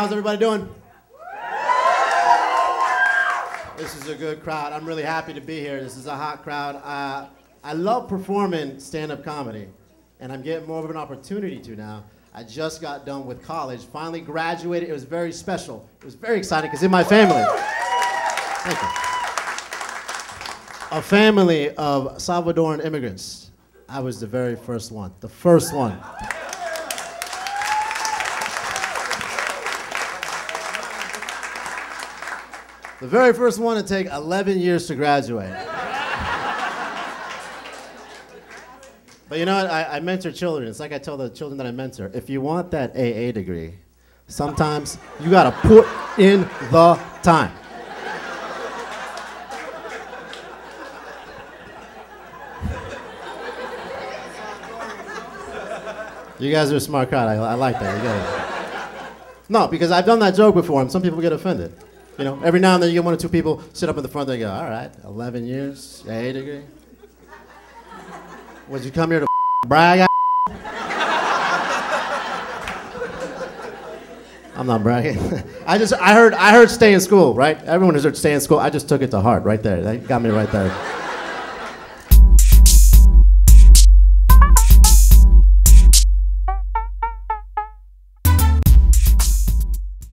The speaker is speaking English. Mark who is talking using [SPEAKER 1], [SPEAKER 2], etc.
[SPEAKER 1] How's everybody doing? This is a good crowd. I'm really happy to be here. This is a hot crowd. Uh, I love performing stand-up comedy, and I'm getting more of an opportunity to now. I just got done with college, finally graduated. It was very special. It was very exciting because in my family, thank you, a family of Salvadoran immigrants. I was the very first one, the first one. The very first one to take 11 years to graduate. but you know what? I, I mentor children. It's like I tell the children that I mentor if you want that AA degree, sometimes you gotta put in the time. You guys are a smart crowd. I, I like that. No, because I've done that joke before, and some people get offended. You know, every now and then you get one or two people sit up in the front. They go, "All right, 11 years, A degree. Would you come here to brag?" I'm not bragging. I just I heard I heard stay in school, right? Everyone has heard stay in school. I just took it to heart right there. That got me right there.